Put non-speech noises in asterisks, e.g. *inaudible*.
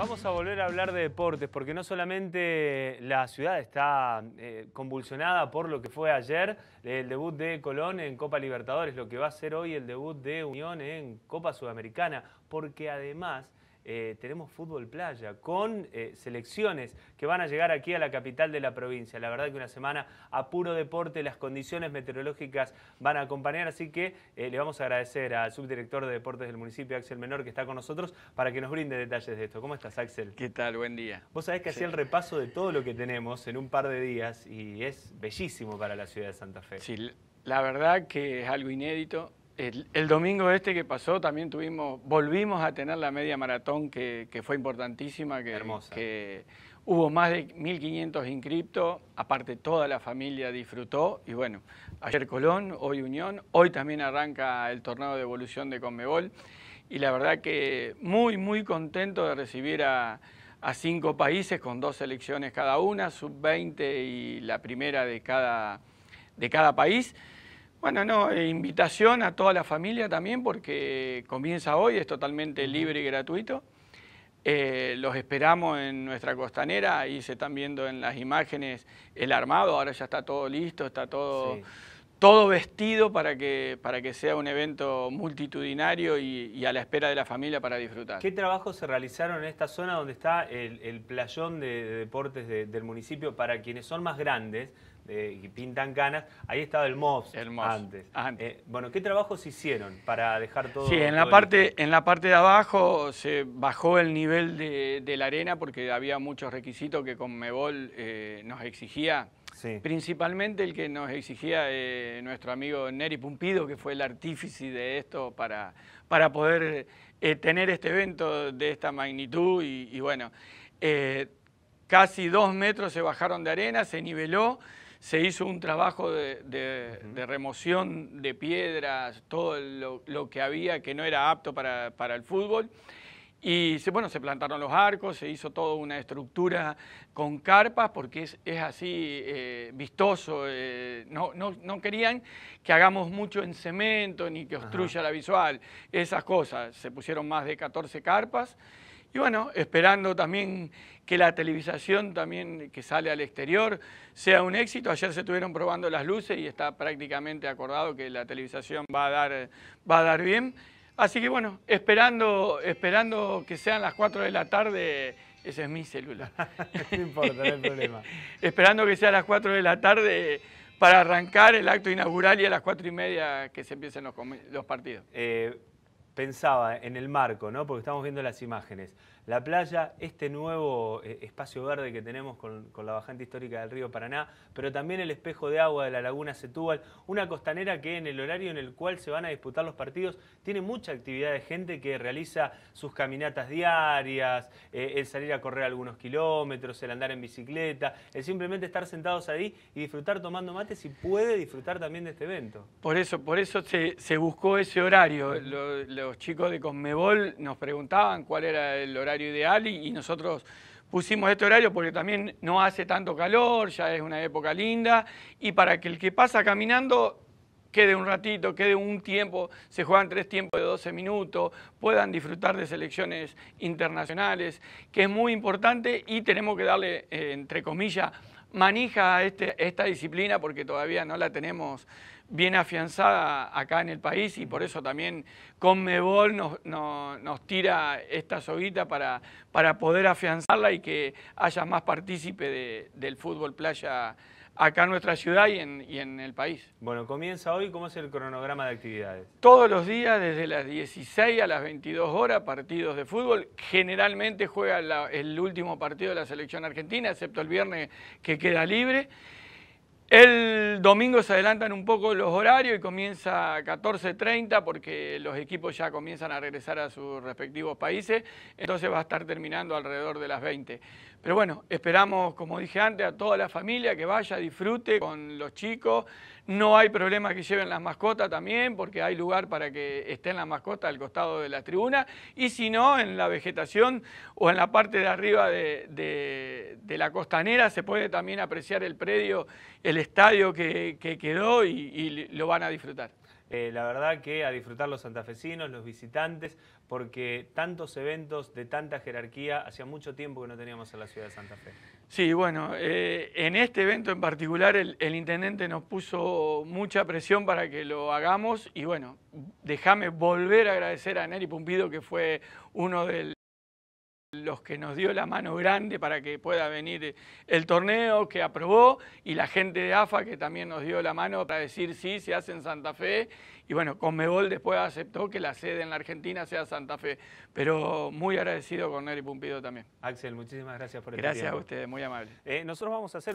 Vamos a volver a hablar de deportes, porque no solamente la ciudad está eh, convulsionada por lo que fue ayer el debut de Colón en Copa Libertadores, lo que va a ser hoy el debut de Unión en Copa Sudamericana, porque además eh, tenemos fútbol playa con eh, selecciones que van a llegar aquí a la capital de la provincia. La verdad que una semana a puro deporte, las condiciones meteorológicas van a acompañar, así que eh, le vamos a agradecer al subdirector de deportes del municipio, Axel Menor, que está con nosotros para que nos brinde detalles de esto. ¿Cómo estás, Axel? ¿Qué tal? Buen día. Vos sabés que hacía el repaso de todo lo que tenemos en un par de días y es bellísimo para la ciudad de Santa Fe. Sí, la verdad que es algo inédito. El, domingo este que pasó también tuvimos, volvimos a tener la media maratón que, fue importantísima, que, Hermosa. que hubo más de 1.500 inscriptos, aparte toda la familia disfrutó y bueno, ayer Colón, hoy Unión, hoy también arranca el torneo de evolución de Conmebol y la verdad que muy, muy contento de recibir a, a cinco países con dos selecciones cada una, sub-20 y la primera de cada, de cada país. Bueno, no, eh, invitación a toda la familia también porque comienza hoy, es totalmente libre y gratuito. Eh, los esperamos en nuestra costanera, ahí se están viendo en las imágenes el armado, ahora ya está todo listo, está todo, todo vestido para que, para que sea un evento multitudinario y, a la espera de la familia para disfrutar. ¿Qué trabajos se realizaron en esta zona donde está el, playón de, deportes del municipio para quienes son más grandes? y pintan canas, ahí estaba el MOS, antes. Eh, bueno, ¿qué trabajos hicieron para dejar todo? Sí, en la, parte, en la parte de abajo se bajó el nivel de, la arena porque había muchos requisitos que Conmebol eh, nos exigía. Principalmente el que nos exigía eh, nuestro amigo Neri Pumpido, que fue el artífice de esto para, para poder tener este evento de esta magnitud. Y, y bueno, casi dos metros se bajaron de arena, se niveló se hizo un trabajo de, remoción de piedras, todo lo, que había que no era apto para, el fútbol. Y se, bueno, se plantaron los arcos, se hizo toda una estructura con carpas porque es, así eh, vistoso. Eh, no, no, querían que hagamos mucho en cemento ni que obstruya la visual, esas cosas. Se pusieron más de 14 carpas y bueno, esperando también que la televisación también que sale al exterior sea un éxito. Ayer se estuvieron probando las luces y está prácticamente acordado que la televisación va a dar, va a dar bien. Así que bueno, esperando, esperando que sean las 4 de la tarde, ese es mi celular. *laughs* no importa, no hay problema. *laughs* esperando que sea las 4 de la tarde para arrancar el acto inaugural y a las 4 y media que se empiecen los, los partidos. Eh, pensaba en el marco, ¿no? porque estamos viendo las imágenes. La playa, este nuevo eh, espacio verde que tenemos con, la bajante histórica del río Paraná, pero también el espejo de agua de la laguna Setúbal, una costanera que en el horario en el cual se van a disputar los partidos tiene mucha actividad de gente que realiza sus caminatas diarias, eh, el salir a correr algunos kilómetros, el andar en bicicleta, el simplemente estar sentados ahí y disfrutar tomando mates y puede disfrutar también de este evento. Por eso, por eso se, buscó ese horario. Los chicos de Conmebol nos preguntaban cuál era el horario ideal y, nosotros pusimos este horario porque también no hace tanto calor, ya es una época linda y para que el que pasa caminando quede un ratito, quede un tiempo, se juegan tres tiempos de 12 minutos, puedan disfrutar de selecciones internacionales, que es muy importante y tenemos que darle, eh, entre comillas, manija este, esta disciplina porque todavía no la tenemos bien afianzada acá en el país y por eso también Conmebol nos, nos, tira esta soguita para, para poder afianzarla y que haya más partícipe del fútbol playa acá en nuestra ciudad y en, y en, el país. Bueno, comienza hoy, ¿cómo es el cronograma de actividades? Todos los días, desde las 16 a las 22 horas, partidos de fútbol. Generalmente juega el último partido de la selección argentina, excepto el viernes que queda libre. El domingo se adelantan un poco los horarios y comienza a 14.30 porque los equipos ya comienzan a regresar a sus respectivos países, entonces va a estar terminando alrededor de las 20. Pero bueno, esperamos, como dije antes, a toda la familia que vaya, disfrute con los chicos. No hay problema que lleven las mascotas también, porque hay lugar para que estén las mascotas al costado de la tribuna. Y si no, en la vegetación o en la parte de arriba de, la costanera se puede también apreciar el predio, estadio que, quedó y lo van a disfrutar. eh, la verdad que a disfrutar los santafesinos, los visitantes, porque tantos eventos de tanta jerarquía, hacía mucho tiempo que no teníamos en la ciudad de Santa Fe. Sí, bueno, eh, en este evento en particular el, intendente nos puso mucha presión para que lo hagamos y bueno, déjame volver a agradecer a Neri Pumpido que fue uno de los que nos dio la mano grande para que pueda venir el torneo, que aprobó, y la gente de AFA que también nos dio la mano para decir sí, se hace en Santa Fe, y bueno, Conmebol después aceptó que la sede en la Argentina sea Santa Fe, pero muy agradecido con Neri Pumpido también. Axel, muchísimas gracias por el Gracias a ustedes, muy amable. Eh, nosotros vamos a hacer